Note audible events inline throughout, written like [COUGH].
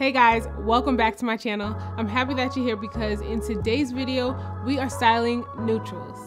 Hey guys, welcome back to my channel. I'm happy that you're here because in today's video, we are styling neutrals.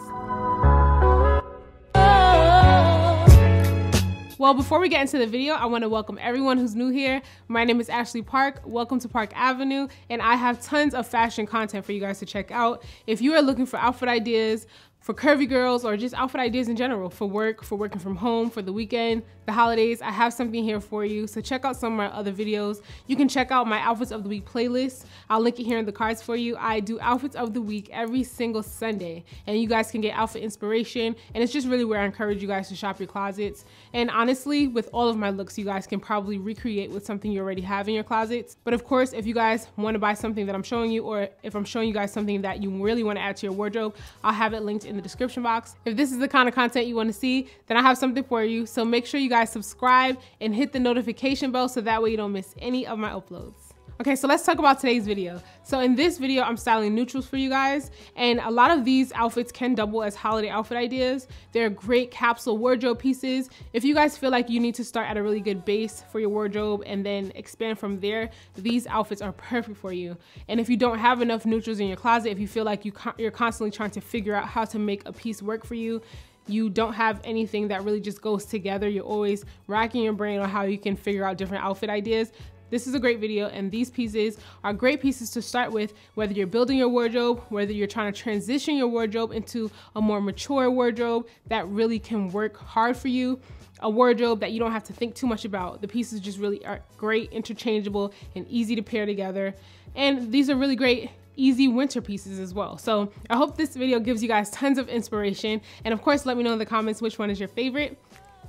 Well, before we get into the video, I wanna welcome everyone who's new here. My name is Ashley Parke. Welcome to Parke Avenue, and I have tons of fashion content for you guys to check out. If you are looking for outfit ideas, for curvy girls or just outfit ideas in general for work, for working from home, for the weekend, the holidays, I have something here for you. So check out some of my other videos. You can check out my outfits of the week playlist. I'll link it here in the cards for you. I do outfits of the week every single Sunday and you guys can get outfit inspiration. And it's just really where I encourage you guys to shop your closets. And honestly, with all of my looks, you guys can probably recreate with something you already have in your closets. But of course, if you guys want to buy something that I'm showing you, or if I'm showing you guys something that you really want to add to your wardrobe, I'll have it linked in in the description box. If this is the kind of content you want to see, then I have something for you. So make sure you guys subscribe and hit the notification bell so that way you don't miss any of my uploads. Okay, so let's talk about today's video. So in this video, I'm styling neutrals for you guys, and a lot of these outfits can double as holiday outfit ideas. They're great capsule wardrobe pieces. If you guys feel like you need to start at a really good base for your wardrobe and then expand from there, these outfits are perfect for you. And if you don't have enough neutrals in your closet, if you feel like you you're constantly trying to figure out how to make a piece work for you, you don't have anything that really just goes together. You're always racking your brain on how you can figure out different outfit ideas. This is a great video and these pieces are great pieces to start with whether you're building your wardrobe, whether you're trying to transition your wardrobe into a more mature wardrobe that really can work hard for you a wardrobe that you don't have to think too much about. The pieces just really are great, interchangeable, and easy to pair together. And these are really great easy winter pieces as well. So I hope this video gives you guys tons of inspiration. And of course, let me know in the comments which one is your favorite.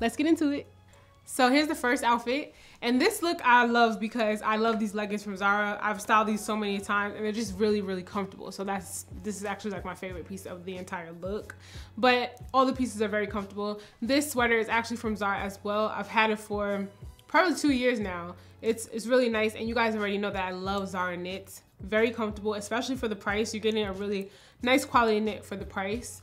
Let's get into it. So here's the first outfit. And this look I love because I love these leggings from Zara. I've styled these so many times and they're just really, really comfortable. So that's, this is actually like my favorite piece of the entire look. But all the pieces are very comfortable. This sweater is actually from Zara as well. I've had it for probably two years now. It's, it's really nice and you guys already know that I love Zara knits. Very comfortable, especially for the price. You're getting a really nice quality knit for the price.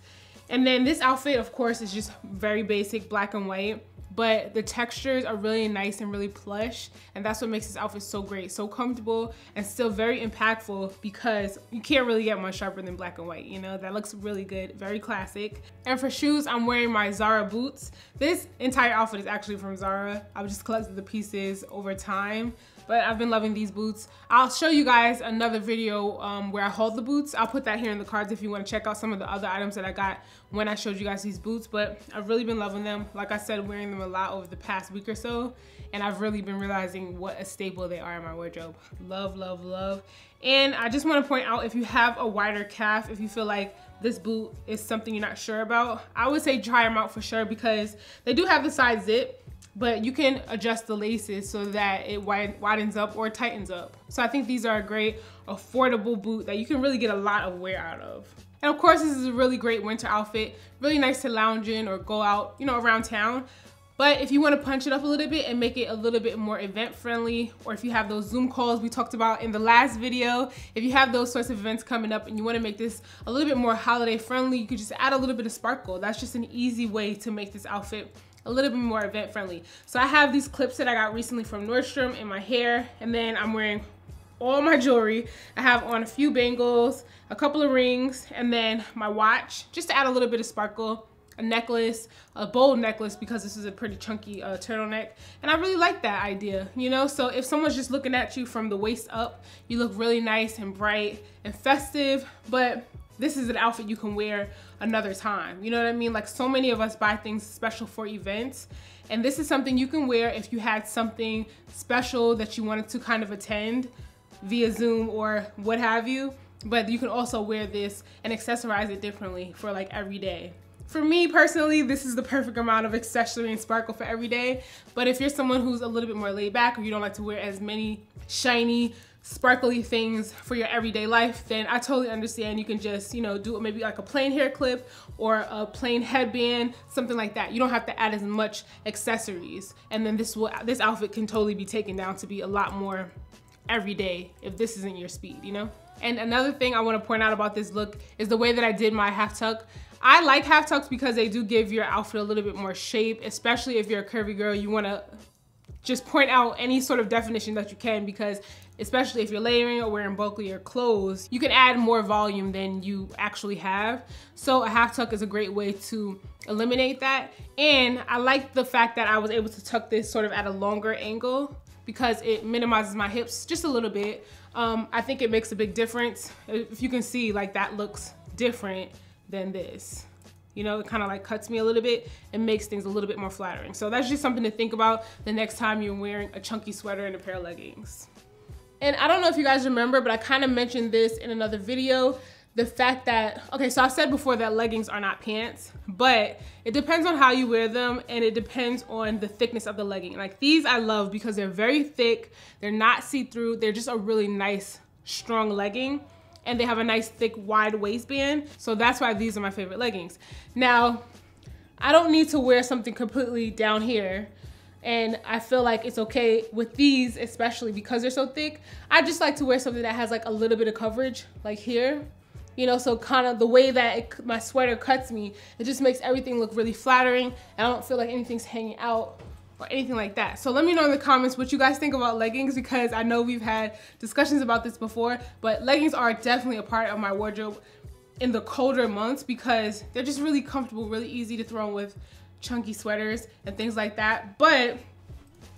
And then this outfit, of course, is just very basic, black and white but the textures are really nice and really plush and that's what makes this outfit so great so comfortable and still very impactful because you can't really get much sharper than black and white you know? That looks really good very classic. And for shoes I'm wearing my Zara boots. This entire outfit is actually from Zara. I've just collected the pieces over time but I've been loving these boots. I'll show you guys another video um, where I hold the boots. I'll put that here in the cards if you wanna check out some of the other items that I got when I showed you guys these boots, but I've really been loving them. Like I said, wearing them a lot over the past week or so, and I've really been realizing what a staple they are in my wardrobe. Love, love, love. And I just wanna point out, if you have a wider calf, if you feel like this boot is something you're not sure about, I would say try them out for sure because they do have the side zip, but you can adjust the laces so that it widens up or tightens up. So I think these are a great affordable boot that you can really get a lot of wear out of. And of course, this is a really great winter outfit, really nice to lounge in or go out, you know, around town. But if you want to punch it up a little bit and make it a little bit more event friendly, or if you have those Zoom calls we talked about in the last video, if you have those sorts of events coming up and you want to make this a little bit more holiday friendly, you could just add a little bit of sparkle. That's just an easy way to make this outfit a little bit more event friendly. So I have these clips that I got recently from Nordstrom in my hair and then I'm wearing all my jewelry. I have on a few bangles, a couple of rings, and then my watch just to add a little bit of sparkle a necklace, a bold necklace because this is a pretty chunky uh, turtleneck. And I really like that idea, you know? So if someone's just looking at you from the waist up, you look really nice and bright and festive, but this is an outfit you can wear another time. You know what I mean? Like so many of us buy things special for events. And this is something you can wear if you had something special that you wanted to kind of attend via Zoom or what have you. But you can also wear this and accessorize it differently for like every day. For me personally, this is the perfect amount of accessory and sparkle for every day. But if you're someone who's a little bit more laid back or you don't like to wear as many shiny sparkly things for your everyday life, then I totally understand. You can just, you know, do maybe like a plain hair clip or a plain headband, something like that. You don't have to add as much accessories. And then this will, this outfit can totally be taken down to be a lot more everyday if this isn't your speed, you know? And another thing I wanna point out about this look is the way that I did my half tuck. I like half tucks because they do give your outfit a little bit more shape, especially if you're a curvy girl, you wanna just point out any sort of definition that you can because especially if you're layering or wearing bulkier clothes, you can add more volume than you actually have. So a half tuck is a great way to eliminate that. And I like the fact that I was able to tuck this sort of at a longer angle because it minimizes my hips just a little bit. Um, I think it makes a big difference. If you can see, like that looks different than this. You know, it kind of like cuts me a little bit and makes things a little bit more flattering. So that's just something to think about the next time you're wearing a chunky sweater and a pair of leggings. And I don't know if you guys remember, but I kind of mentioned this in another video. The fact that, okay, so I said before that leggings are not pants, but it depends on how you wear them and it depends on the thickness of the legging. Like these I love because they're very thick, they're not see-through, they're just a really nice, strong legging and they have a nice thick wide waistband. So that's why these are my favorite leggings. Now, I don't need to wear something completely down here and I feel like it's okay with these, especially because they're so thick. I just like to wear something that has like a little bit of coverage, like here. You know, so kind of the way that it, my sweater cuts me, it just makes everything look really flattering. And I don't feel like anything's hanging out or anything like that. So let me know in the comments what you guys think about leggings because I know we've had discussions about this before, but leggings are definitely a part of my wardrobe in the colder months because they're just really comfortable, really easy to throw on with chunky sweaters and things like that. But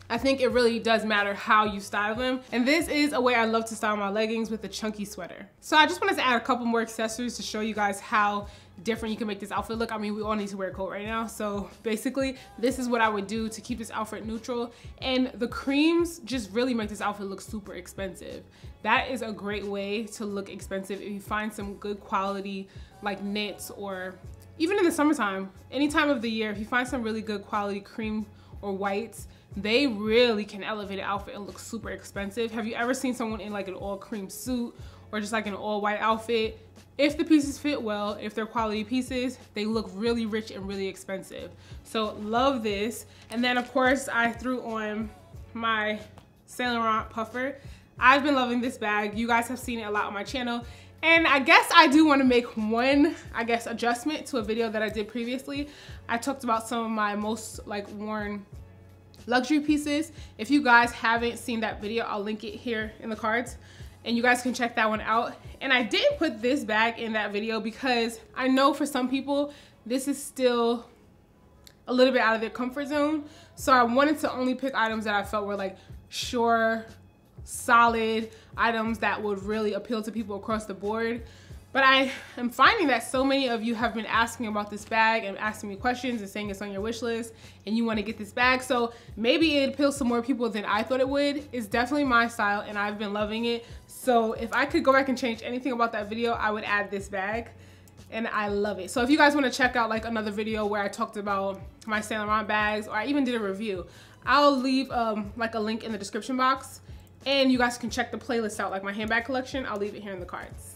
I think it really does matter how you style them. And this is a way I love to style my leggings with a chunky sweater. So I just wanted to add a couple more accessories to show you guys how different you can make this outfit look. I mean, we all need to wear a coat right now. So basically, this is what I would do to keep this outfit neutral. And the creams just really make this outfit look super expensive. That is a great way to look expensive if you find some good quality like knits or even in the summertime, any time of the year, if you find some really good quality cream or whites, they really can elevate an outfit and look super expensive. Have you ever seen someone in like an all cream suit or just like an all white outfit? If the pieces fit well, if they're quality pieces, they look really rich and really expensive. So love this. And then of course I threw on my Saint Laurent puffer. I've been loving this bag. You guys have seen it a lot on my channel. And I guess I do want to make one, I guess, adjustment to a video that I did previously. I talked about some of my most like worn luxury pieces. If you guys haven't seen that video, I'll link it here in the cards and you guys can check that one out. And I didn't put this bag in that video because I know for some people, this is still a little bit out of their comfort zone. So I wanted to only pick items that I felt were like sure, solid items that would really appeal to people across the board. But I am finding that so many of you have been asking about this bag and asking me questions and saying it's on your wish list and you want to get this bag. So maybe it appeals to more people than I thought it would. It's definitely my style and I've been loving it. So if I could go back and change anything about that video, I would add this bag and I love it. So if you guys want to check out like another video where I talked about my Saint Laurent bags or I even did a review, I'll leave um, like a link in the description box and you guys can check the playlist out like my handbag collection. I'll leave it here in the cards.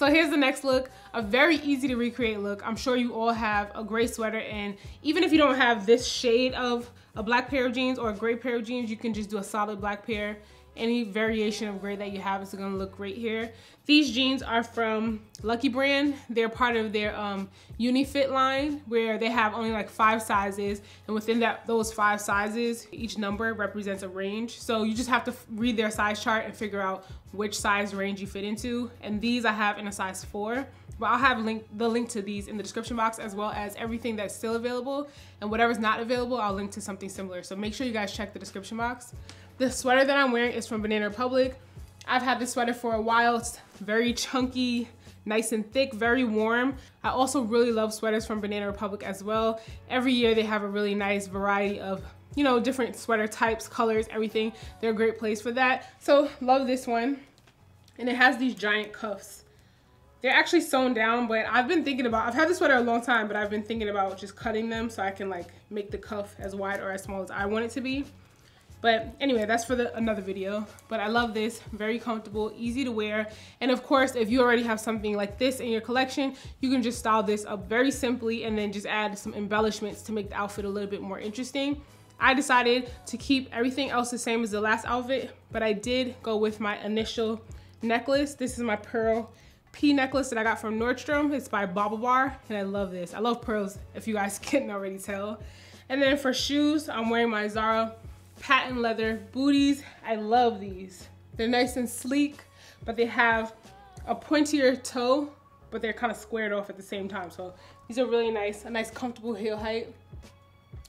So here's the next look, a very easy to recreate look. I'm sure you all have a gray sweater and even if you don't have this shade of a black pair of jeans or a gray pair of jeans, you can just do a solid black pair any variation of gray that you have is gonna look great here. These jeans are from Lucky Brand. They're part of their um, UniFit line where they have only like five sizes and within that those five sizes, each number represents a range. So you just have to read their size chart and figure out which size range you fit into. And these I have in a size four, but I'll have link, the link to these in the description box as well as everything that's still available and whatever's not available, I'll link to something similar. So make sure you guys check the description box. The sweater that I'm wearing is from Banana Republic. I've had this sweater for a while. It's very chunky, nice and thick, very warm. I also really love sweaters from Banana Republic as well. Every year they have a really nice variety of you know, different sweater types, colors, everything. They're a great place for that. So love this one. And it has these giant cuffs. They're actually sewn down, but I've been thinking about, I've had this sweater a long time, but I've been thinking about just cutting them so I can like make the cuff as wide or as small as I want it to be. But anyway, that's for the, another video. But I love this, very comfortable, easy to wear. And of course, if you already have something like this in your collection, you can just style this up very simply and then just add some embellishments to make the outfit a little bit more interesting. I decided to keep everything else the same as the last outfit, but I did go with my initial necklace. This is my pearl P necklace that I got from Nordstrom. It's by BaubleBar, and I love this. I love pearls, if you guys [LAUGHS] couldn't already tell. And then for shoes, I'm wearing my Zara patent leather booties. I love these. They're nice and sleek, but they have a pointier toe, but they're kind of squared off at the same time. So these are really nice, a nice comfortable heel height.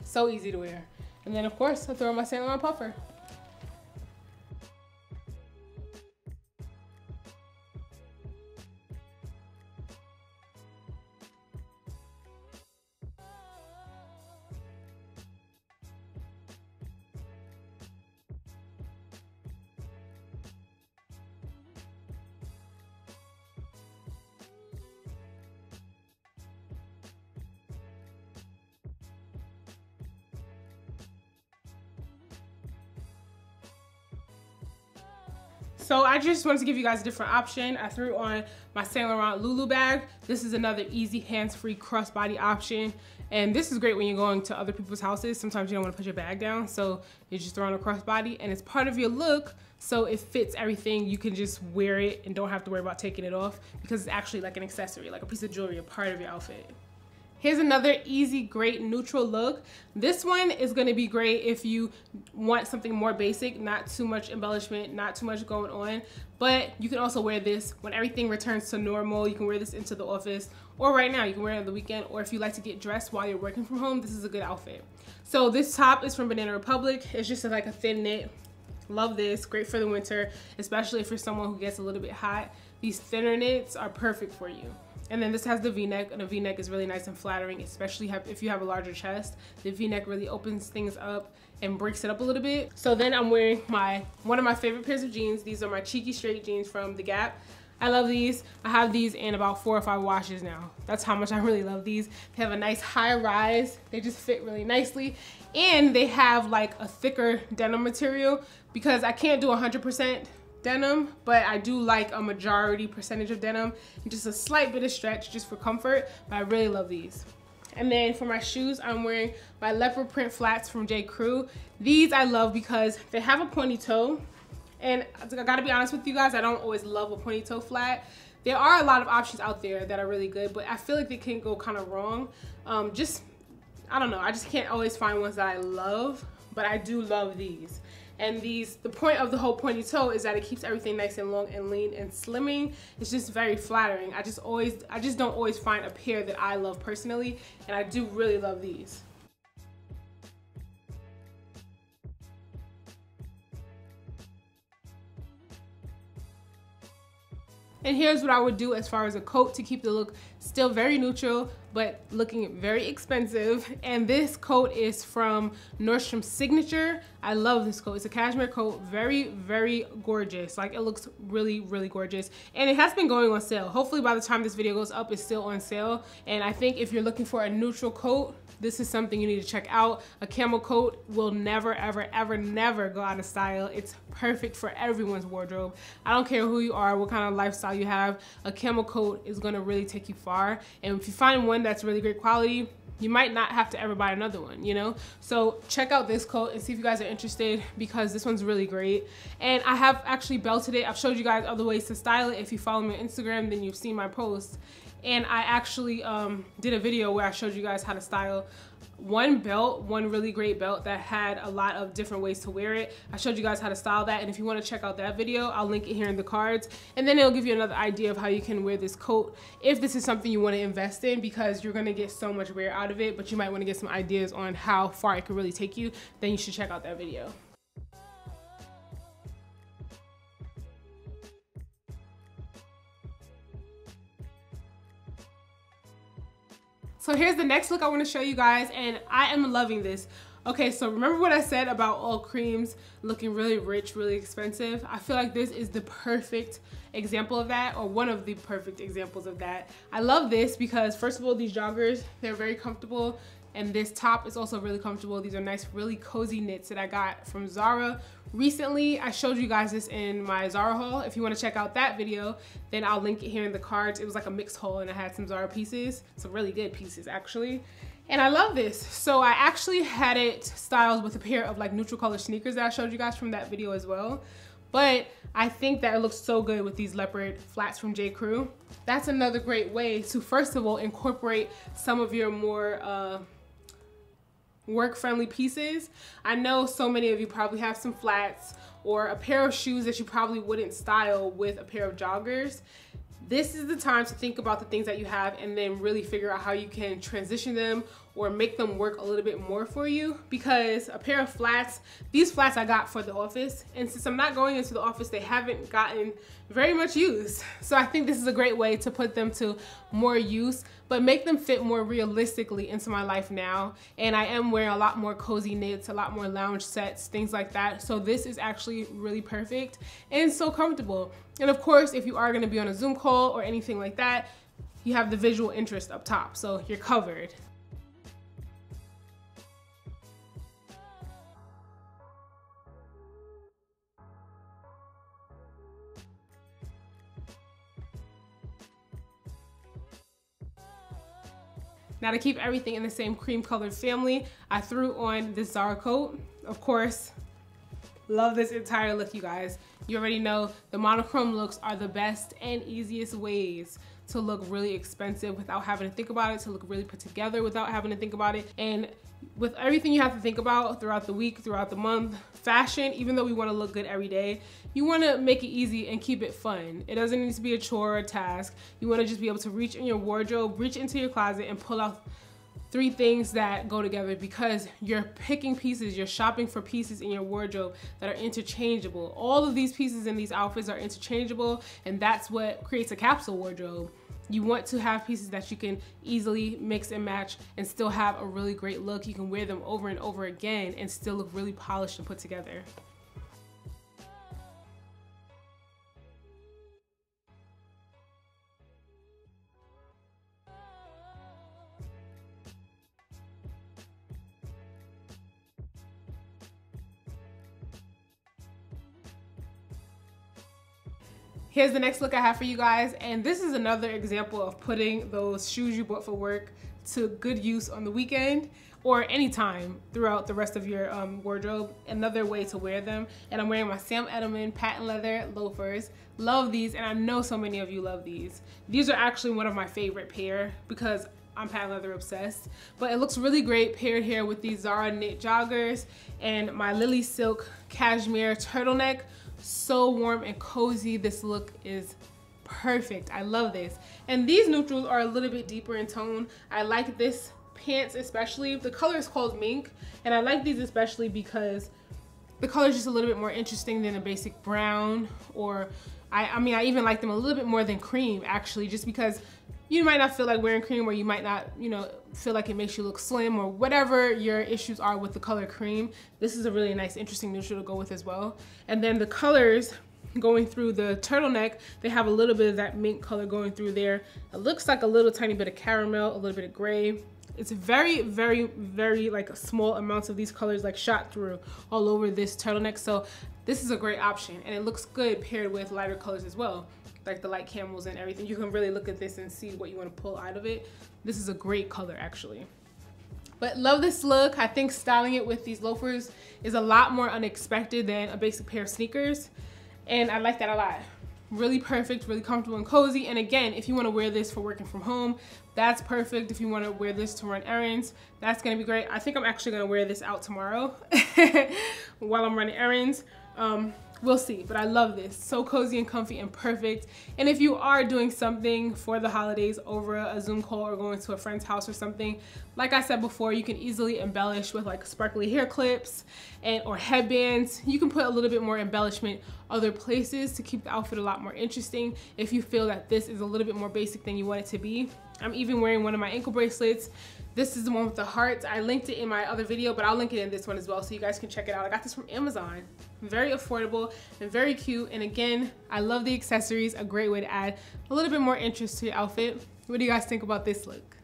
So easy to wear. And then of course, I throw my Saint Laurent puffer. So I just wanted to give you guys a different option. I threw on my Saint Laurent Lulu bag. This is another easy hands-free crossbody option. And this is great when you're going to other people's houses. Sometimes you don't want to put your bag down. So you just throw on a crossbody and it's part of your look. So it fits everything. You can just wear it and don't have to worry about taking it off because it's actually like an accessory, like a piece of jewelry, a part of your outfit. Here's another easy, great neutral look. This one is gonna be great if you want something more basic, not too much embellishment, not too much going on, but you can also wear this when everything returns to normal. You can wear this into the office or right now, you can wear it on the weekend, or if you like to get dressed while you're working from home, this is a good outfit. So this top is from Banana Republic. It's just like a thin knit. Love this, great for the winter, especially if you're someone who gets a little bit hot. These thinner knits are perfect for you. And then this has the V-neck, and a V-neck is really nice and flattering, especially if you have a larger chest. The V-neck really opens things up and breaks it up a little bit. So then I'm wearing my one of my favorite pairs of jeans. These are my cheeky straight jeans from The Gap. I love these. I have these in about four or five washes now. That's how much I really love these. They have a nice high rise. They just fit really nicely. And they have like a thicker denim material because I can't do 100% denim, but I do like a majority percentage of denim and just a slight bit of stretch just for comfort, but I really love these. And then for my shoes, I'm wearing my leopard print flats from J. Crew. These I love because they have a pointy toe. And I gotta be honest with you guys, I don't always love a pointy toe flat. There are a lot of options out there that are really good, but I feel like they can go kind of wrong. Um, just, I don't know, I just can't always find ones that I love, but I do love these. And these, the point of the whole pointy toe is that it keeps everything nice and long and lean and slimming. It's just very flattering. I just always, I just don't always find a pair that I love personally. And I do really love these. And here's what I would do as far as a coat to keep the look still very neutral, but looking very expensive. And this coat is from Nordstrom Signature. I love this coat. It's a cashmere coat, very, very gorgeous. Like it looks really, really gorgeous. And it has been going on sale. Hopefully by the time this video goes up, it's still on sale. And I think if you're looking for a neutral coat, this is something you need to check out. A camel coat will never, ever, ever, never go out of style. It's perfect for everyone's wardrobe. I don't care who you are, what kind of lifestyle you have, a camel coat is gonna really take you far. And if you find one that's really great quality, you might not have to ever buy another one, you know? So check out this coat and see if you guys are interested because this one's really great. And I have actually belted it. I've showed you guys other ways to style it. If you follow me on Instagram, then you've seen my posts and I actually um, did a video where I showed you guys how to style one belt, one really great belt that had a lot of different ways to wear it. I showed you guys how to style that and if you want to check out that video, I'll link it here in the cards and then it'll give you another idea of how you can wear this coat if this is something you want to invest in because you're going to get so much wear out of it, but you might want to get some ideas on how far it could really take you, then you should check out that video. So here's the next look I wanna show you guys and I am loving this. Okay, so remember what I said about all creams looking really rich, really expensive? I feel like this is the perfect example of that or one of the perfect examples of that. I love this because first of all, these joggers, they're very comfortable and this top is also really comfortable. These are nice, really cozy knits that I got from Zara recently. I showed you guys this in my Zara haul. If you wanna check out that video, then I'll link it here in the cards. It was like a mixed haul and I had some Zara pieces, some really good pieces actually. And I love this. So I actually had it styled with a pair of like neutral color sneakers that I showed you guys from that video as well. But I think that it looks so good with these leopard flats from J. Crew. That's another great way to, first of all, incorporate some of your more uh, work-friendly pieces. I know so many of you probably have some flats or a pair of shoes that you probably wouldn't style with a pair of joggers this is the time to think about the things that you have and then really figure out how you can transition them or make them work a little bit more for you because a pair of flats, these flats I got for the office and since I'm not going into the office, they haven't gotten very much use. So I think this is a great way to put them to more use, but make them fit more realistically into my life now. And I am wearing a lot more cozy knits, a lot more lounge sets, things like that. So this is actually really perfect and so comfortable. And of course, if you are gonna be on a Zoom call or anything like that, you have the visual interest up top, so you're covered. Now to keep everything in the same cream colored family, I threw on this Zara coat. Of course, love this entire look, you guys. You already know the monochrome looks are the best and easiest ways to look really expensive without having to think about it, to look really put together without having to think about it. And with everything you have to think about throughout the week, throughout the month, fashion, even though we wanna look good every day, you wanna make it easy and keep it fun. It doesn't need to be a chore or a task. You wanna just be able to reach in your wardrobe, reach into your closet and pull out three things that go together because you're picking pieces, you're shopping for pieces in your wardrobe that are interchangeable. All of these pieces in these outfits are interchangeable and that's what creates a capsule wardrobe. You want to have pieces that you can easily mix and match and still have a really great look. You can wear them over and over again and still look really polished and put together. Here's the next look I have for you guys. And this is another example of putting those shoes you bought for work to good use on the weekend or anytime throughout the rest of your um, wardrobe. Another way to wear them. And I'm wearing my Sam Edelman patent leather loafers. Love these, and I know so many of you love these. These are actually one of my favorite pair because I'm patent leather obsessed. But it looks really great paired here with these Zara knit joggers and my Lily Silk cashmere turtleneck so warm and cozy. This look is perfect. I love this. And these neutrals are a little bit deeper in tone. I like this pants especially. The color is called mink and I like these especially because the color is just a little bit more interesting than a basic brown or I, I mean I even like them a little bit more than cream actually just because you might not feel like wearing cream or you might not, you know, feel like it makes you look slim or whatever your issues are with the color cream. This is a really nice, interesting neutral to go with as well. And then the colors going through the turtleneck, they have a little bit of that mint color going through there. It looks like a little tiny bit of caramel, a little bit of gray. It's very, very, very like small amounts of these colors like shot through all over this turtleneck. So this is a great option and it looks good paired with lighter colors as well like the light camels and everything. You can really look at this and see what you want to pull out of it. This is a great color actually. But love this look. I think styling it with these loafers is a lot more unexpected than a basic pair of sneakers. And I like that a lot. Really perfect, really comfortable and cozy. And again, if you wanna wear this for working from home, that's perfect. If you wanna wear this to run errands, that's gonna be great. I think I'm actually gonna wear this out tomorrow [LAUGHS] while I'm running errands. Um, We'll see, but I love this. So cozy and comfy and perfect. And if you are doing something for the holidays over a Zoom call or going to a friend's house or something, like I said before, you can easily embellish with like sparkly hair clips and or headbands. You can put a little bit more embellishment other places to keep the outfit a lot more interesting if you feel that this is a little bit more basic than you want it to be. I'm even wearing one of my ankle bracelets this is the one with the hearts. I linked it in my other video, but I'll link it in this one as well so you guys can check it out. I got this from Amazon. Very affordable and very cute. And again, I love the accessories. A great way to add a little bit more interest to your outfit. What do you guys think about this look?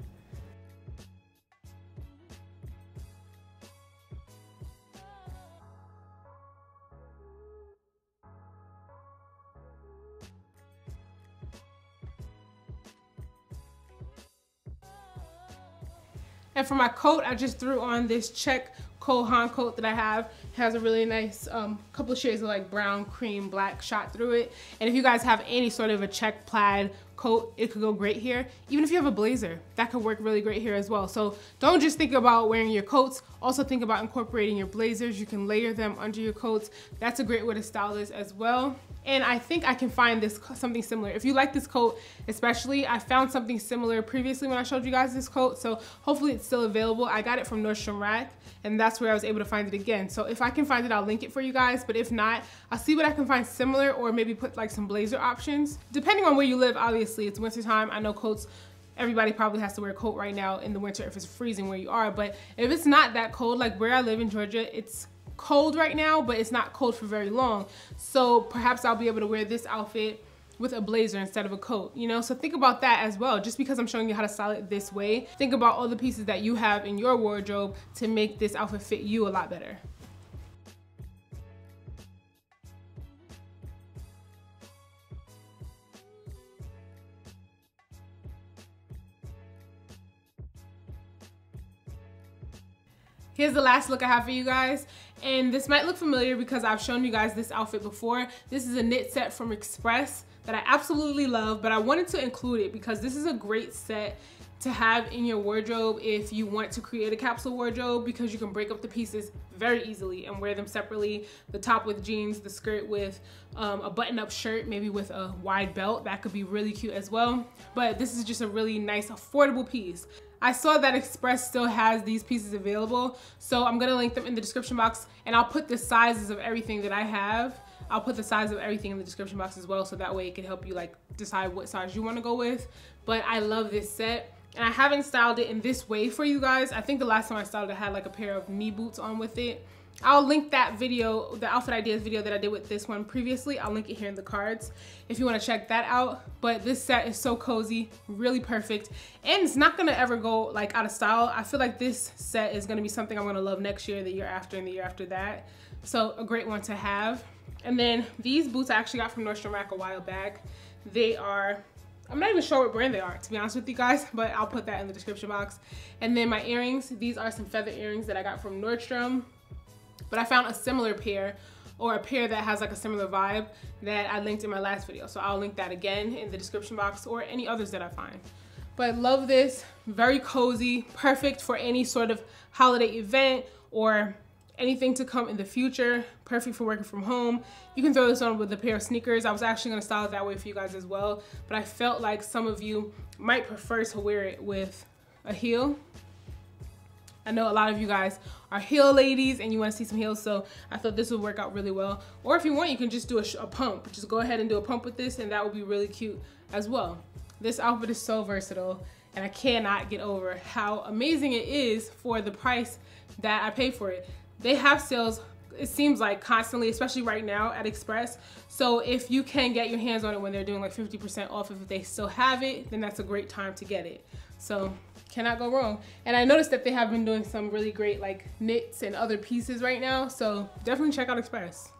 And for my coat, I just threw on this check Cole Haan coat that I have. Has a really nice um, couple of shades of like brown, cream, black shot through it. And if you guys have any sort of a check plaid coat, it could go great here. Even if you have a blazer, that could work really great here as well. So don't just think about wearing your coats, also think about incorporating your blazers. You can layer them under your coats. That's a great way to style this as well. And I think I can find this something similar. If you like this coat, especially, I found something similar previously when I showed you guys this coat. So hopefully it's still available. I got it from Nordstrom Rack and that's where I was able to find it again. So if I can find it, I'll link it for you guys. But if not, I'll see what I can find similar or maybe put like some blazer options. Depending on where you live, obviously it's winter time. I know coats everybody probably has to wear a coat right now in the winter if it's freezing where you are. But if it's not that cold, like where I live in Georgia, it's cold right now, but it's not cold for very long. So perhaps I'll be able to wear this outfit with a blazer instead of a coat, you know? So think about that as well. Just because I'm showing you how to style it this way, think about all the pieces that you have in your wardrobe to make this outfit fit you a lot better. Here's the last look I have for you guys. And this might look familiar because I've shown you guys this outfit before. This is a knit set from Express that I absolutely love, but I wanted to include it because this is a great set to have in your wardrobe if you want to create a capsule wardrobe because you can break up the pieces very easily and wear them separately. The top with jeans, the skirt with um, a button-up shirt, maybe with a wide belt. That could be really cute as well. But this is just a really nice, affordable piece. I saw that Express still has these pieces available, so I'm gonna link them in the description box and I'll put the sizes of everything that I have. I'll put the size of everything in the description box as well, so that way it can help you like decide what size you wanna go with. But I love this set. And I haven't styled it in this way for you guys. I think the last time I styled it, I had like a pair of knee boots on with it. I'll link that video, the outfit ideas video that I did with this one previously. I'll link it here in the cards if you wanna check that out. But this set is so cozy, really perfect. And it's not gonna ever go like out of style. I feel like this set is gonna be something I'm gonna love next year, the year after, and the year after that. So a great one to have. And then these boots I actually got from Nordstrom Rack a while back. They are I'm not even sure what brand they are, to be honest with you guys, [LAUGHS] but I'll put that in the description box. And then my earrings, these are some feather earrings that I got from Nordstrom. But I found a similar pair or a pair that has like a similar vibe that I linked in my last video. So I'll link that again in the description box or any others that I find. But I love this, very cozy, perfect for any sort of holiday event or anything to come in the future, perfect for working from home. You can throw this on with a pair of sneakers. I was actually gonna style it that way for you guys as well, but I felt like some of you might prefer to wear it with a heel I know a lot of you guys are heel ladies and you want to see some heels, so I thought this would work out really well. Or if you want, you can just do a, a pump. Just go ahead and do a pump with this and that would be really cute as well. This outfit is so versatile and I cannot get over how amazing it is for the price that I pay for it. They have sales it seems like constantly, especially right now at Express. So if you can get your hands on it when they're doing like 50% off, if they still have it, then that's a great time to get it. So cannot go wrong. And I noticed that they have been doing some really great like knits and other pieces right now. So definitely check out Express.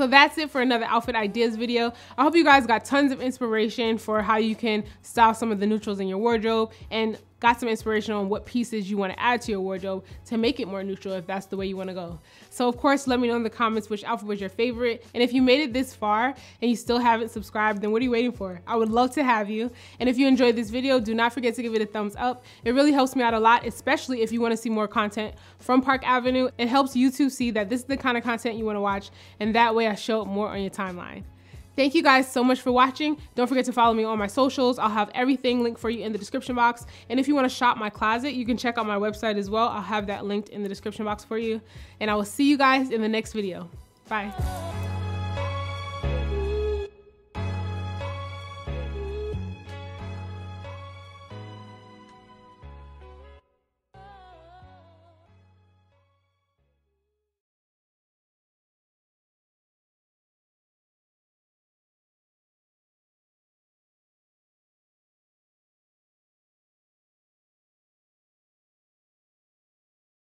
So that's it for another outfit ideas video. I hope you guys got tons of inspiration for how you can style some of the neutrals in your wardrobe and got some inspiration on what pieces you want to add to your wardrobe to make it more neutral if that's the way you want to go. So of course, let me know in the comments which outfit was your favorite. And if you made it this far and you still haven't subscribed, then what are you waiting for? I would love to have you. And if you enjoyed this video, do not forget to give it a thumbs up. It really helps me out a lot, especially if you want to see more content from Parke Avenue. It helps YouTube see that this is the kind of content you want to watch. And that way I show up more on your timeline. Thank you guys so much for watching. Don't forget to follow me on my socials. I'll have everything linked for you in the description box. And if you want to shop my closet, you can check out my website as well. I'll have that linked in the description box for you. And I will see you guys in the next video. Bye.